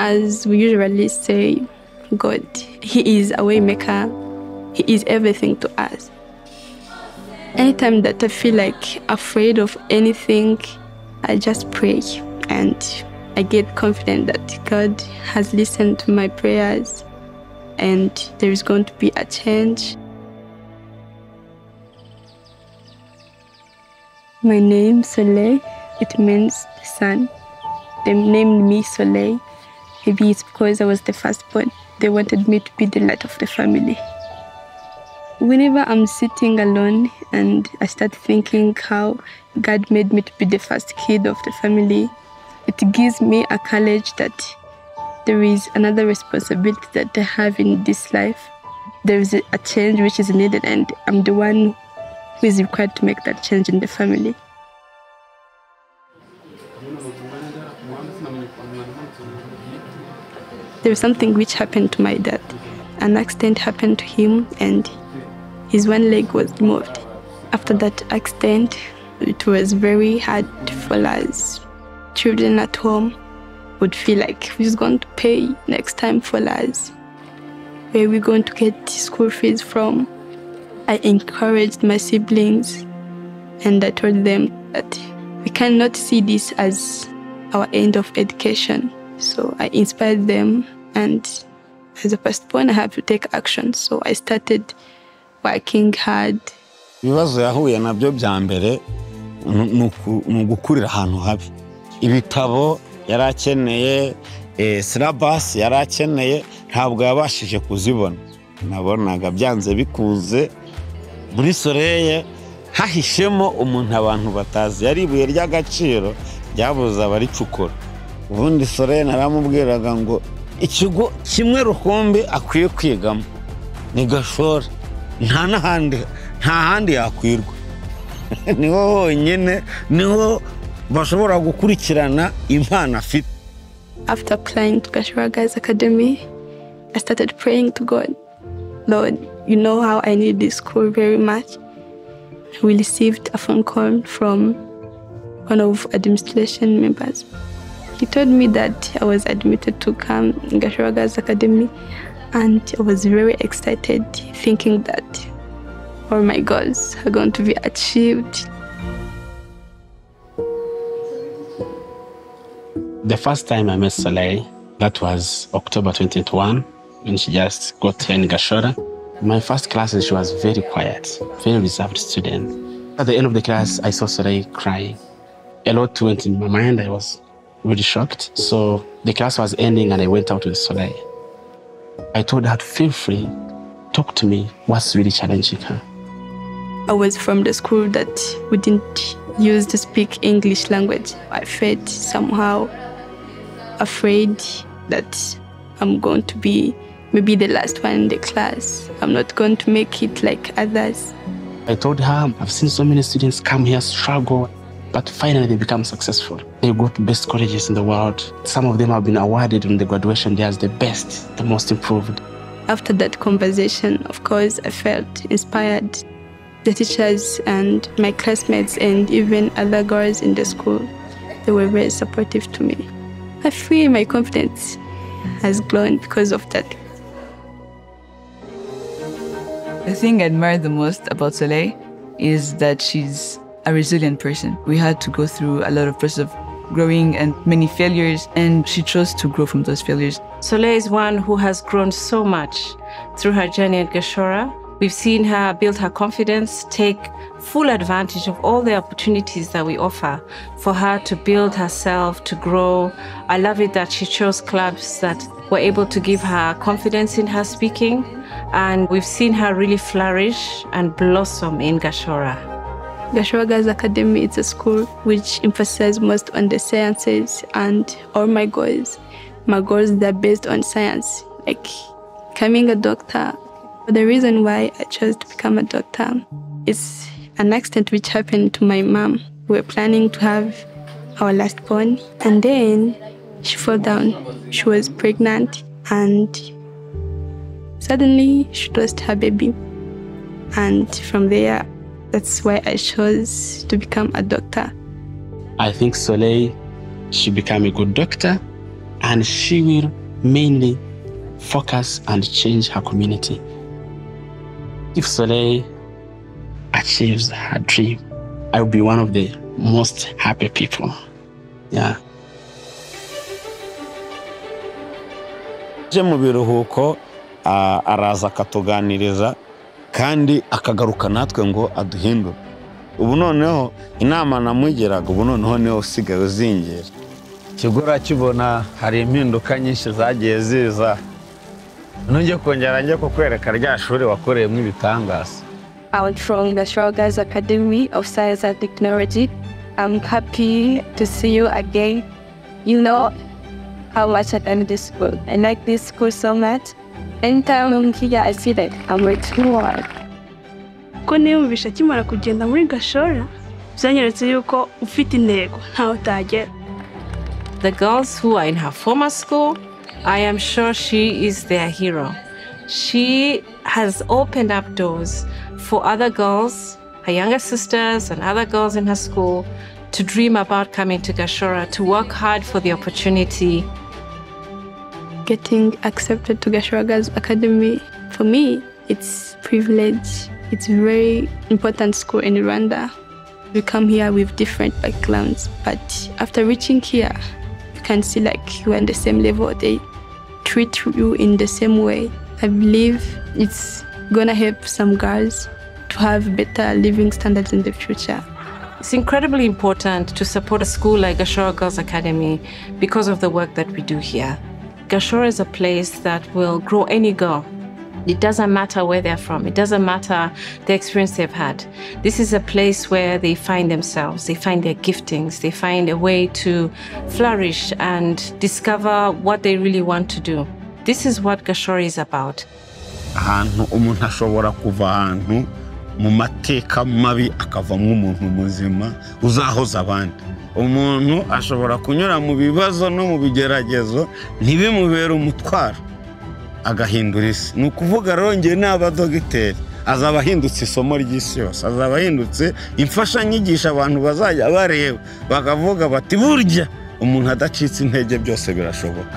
As we usually say, God, He is a waymaker. He is everything to us. Anytime that I feel like afraid of anything, I just pray and I get confident that God has listened to my prayers and there is going to be a change. My name Soleil, it means sun. They named me Soleil. Maybe it's because I was the firstborn. They wanted me to be the light of the family. Whenever I'm sitting alone and I start thinking how God made me to be the first kid of the family, it gives me a courage that there is another responsibility that I have in this life. There is a change which is needed, and I'm the one who is required to make that change in the family. There was something which happened to my dad. An accident happened to him, and his one leg was removed. After that accident, it was very hard for us children at home would feel like who's going to pay next time for us? Where are we going to get school fees from? I encouraged my siblings and I told them that we cannot see this as our end of education. So I inspired them and as a firstborn I have to take action. So I started working hard. ibibazo yahuye na byo bya mbere ni uku- ni ugukurira ahantu habi ibitabo yari akeneye eh, silabasi yari akeneye ntabwo yabashije kuzibona nabonaga byanze bikuze muri soreye hahishemo umuntu abantu batazi yari ibuye ry'agaciro ryabuze abaricukura ubundi soreye naramubwiraga ngo ikigo kimwe rukumbi akwiye kwigamo ni gashora nta n'ahandi nta handi yakwirwa ni ho honyine ni ho bashobora gukurikirana impano afite After applying to Gashua Guys Academy, I started praying to God. Lord, you know how I need this school very much. We received a phone call from one of administration members. He told me that I was admitted to come Girls Academy and I was very excited thinking that all my goals are going to be achieved. The first time I met Soleil, that was October 2021, when she just got here in Gashora. My first class, she was very quiet, very reserved student. At the end of the class, I saw Soleil crying. A lot went in my mind. I was really shocked. So the class was ending and I went out with Soleil. I told her, feel free, talk to me. What's really challenging her? I was from the school that we didn't use to speak English language. I felt somehow afraid that I'm going to be maybe the last one in the class. I'm not going to make it like others. I told her, I've seen so many students come here struggle, but finally they become successful. They go to best colleges in the world. Some of them have been awarded on the graduation day as the best, the most improved. After that conversation, of course, I felt inspired. The teachers and my classmates and even other girls in the school, they were very supportive to me. I feel my confidence has grown because of that. The thing I admire the most about Soleil is that she's a resilient person. We had to go through a lot of process of growing and many failures, and she chose to grow from those failures. Soleil is one who has grown so much through her journey at Gashora. We've seen her build her confidence, take full advantage of all the opportunities that we offer for her to build herself, to grow. I love it that she chose clubs that were able to give her confidence in her speaking. And we've seen her really flourish and blossom in Gashora. Gashora Girls Academy is a school which emphasizes most on the sciences and oh all my goals. My goals they're based on science, like becoming a doctor. The reason why I chose to become a doctor is an accident which happened to my mom. We were planning to have our last born, and then she fell down. She was pregnant, and suddenly she lost her baby. And from there, that's why I chose to become a doctor. I think Soleil, she become a good doctor and she will mainly focus and change her community. If Soleil achieves her dream, I will be one of the most happy people. Yeah. aje mu biruhuko a- araza akatuganiriza kandi akagaruka natwe ngo aduhindure ubu noneho inama namugiraga ubu noneho ni we usigaye uzingira ikigo urakibona hari impinduka nyinshi zagiye ziza ntujye kongera njye kukwereka rya shuri wakoreyemo ibitangaza out from the Shore Girls Academy of Science and Technology. I'm happy to see you again. You know how much I love this school. I like this school so much. Anytime I'm here, I feel like I'm working hard. ko niyumvisha akimara kugenda muri gashora byanyeretse yuko ufite intego ntawe utagera The girls who are in her former school, I am sure she is their hero. She has opened up doors for other girls, her younger sisters, and other girls in her school to dream about coming to Gashora, to work hard for the opportunity. Getting accepted to Gashora Girls Academy, for me, it's privilege. It's a very important school in Rwanda. We come here with different backgrounds, but after reaching here, you can see like you are on the same level. They treat you in the same way. I believe it's gonna help some girls to have better living standards in the future. It's incredibly important to support a school like Gashora Girls Academy because of the work that we do here. Gashora is a place that will grow any girl. It doesn't matter where they're from, it doesn't matter the experience they've had. This is a place where they find themselves, they find their giftings, they find a way to flourish and discover what they really want to do. This is what Gashora is about. Mu mateka mabi akavamo umuntu muzima uzahoza abandi. Umuntu ashobora kunyura mu bibazo no mu bigeragezo ntibimubere umutwaro. Agahindura isi. Ni ukuvuga rero ngewe n'abadogiteri azaba ahindutse isomo ry'isi yose. Azaba ahindutse imfashanyigisho abantu bazajya bareba. Bakavuga bati burya umuntu adacitse intege byose birashoboka.